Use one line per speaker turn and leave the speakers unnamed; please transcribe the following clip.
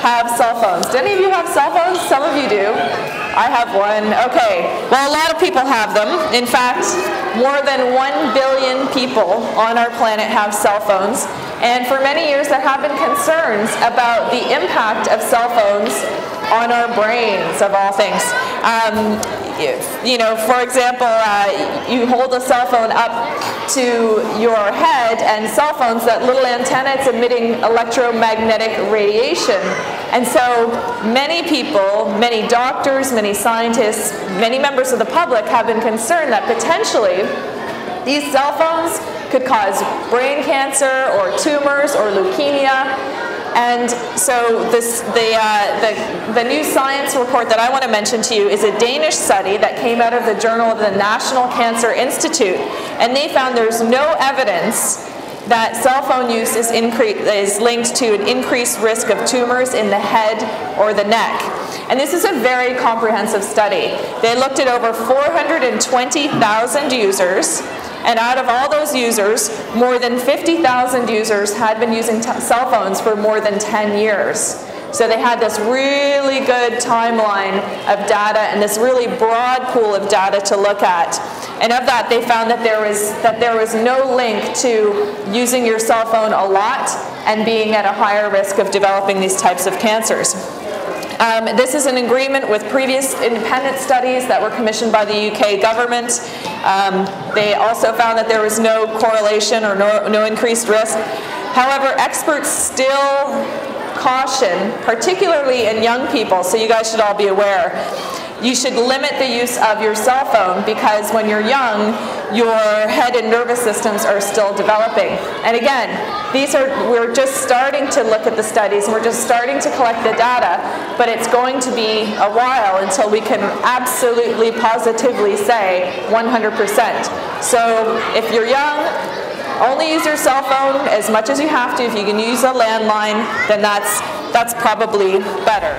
have cell phones? Do any of you have cell phones? Some of you do. I have one. Okay. Well, a lot of people have them. In fact, more than 1 billion people on our planet have cell phones. And for many years, there have been concerns about the impact of cell phones on our brains, of all things. Um, you know, for example, uh, you hold a cell phone up to your head, and cell phones, that little antenna, it's emitting electromagnetic radiation. And so many people, many doctors, many scientists, many members of the public have been concerned that potentially these cell phones could cause brain cancer or tumors or leukemia and so this, the, uh, the, the, new science report that I want to mention to you is a Danish study that came out of the Journal of the National Cancer Institute. And they found there's no evidence that cell phone use is, is linked to an increased risk of tumors in the head or the neck. And this is a very comprehensive study. They looked at over 420,000 users and out of all those users, more than 50,000 users had been using cell phones for more than 10 years. So they had this really good timeline of data and this really broad pool of data to look at. And of that, they found that there was, that there was no link to using your cell phone a lot and being at a higher risk of developing these types of cancers. Um, this is an agreement with previous independent studies that were commissioned by the UK government. Um, they also found that there was no correlation or no, no increased risk. However, experts still caution, particularly in young people, so you guys should all be aware, you should limit the use of your cell phone because when you're young, your head and nervous systems are still developing. And again, these are we're just starting to look at the studies and we're just starting to collect the data, but it's going to be a while until we can absolutely positively say 100%. So if you're young, only use your cell phone as much as you have to. If you can use a landline, then that's that's probably better.